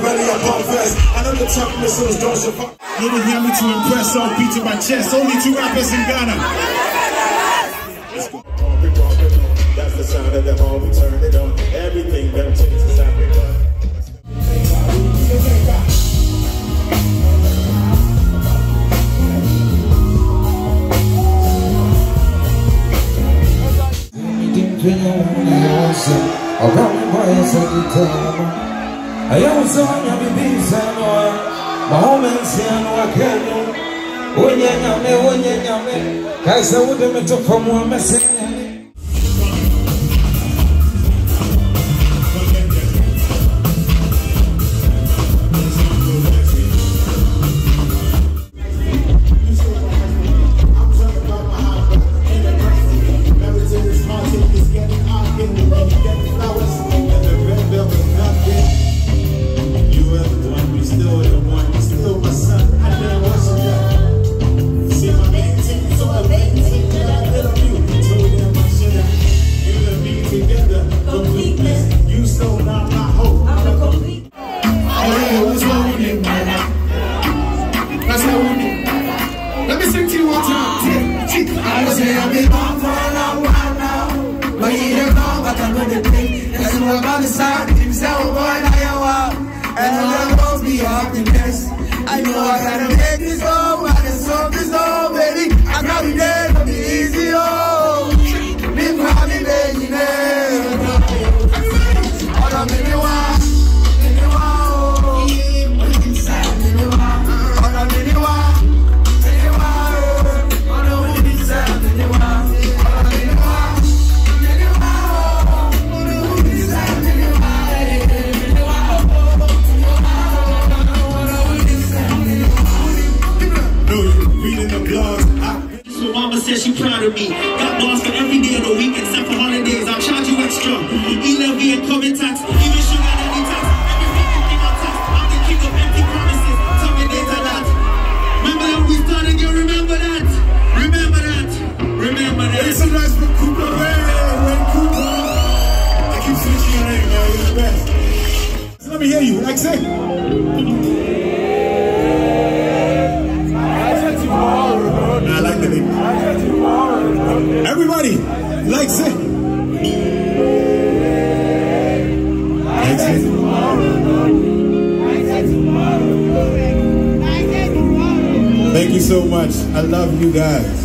vest. Two packs of Machiavelli upon vest. I know the tough missiles don't survive. You didn't hear me to impress, off beating my chest. Only two rappers in Ghana. That's the sound of the home, we turn it on. Everything that changes Africa. ɛyɛ wo sɛ wanyame bi nsa no a ma homa nsia no aka no wonyɛ nyame wonyɛ nyame. Kae sɛ wode me to fam a mɛsɛ I I've been gone for a long while now. But you don't know, but I'm gonna. That's what I'm on the side. Himself, boy, now you're. And I'll always be happiness. I know I gotta make this go, mama says she proud of me. Got bars for every day of the week except for holidays. I'll charge you extra. E-levy and coming tax. Even sugar and any tax. Every fucking thing tax. I'm the king of empty promises. Tell me days are that. Remember when we started, you remember that? Remember that? Remember that? It's a nice for Cooper Ray, Ray Cooper. I keep switching your name, man. You're the best. Let me hear you. Like say. Thank you so much. I love you guys.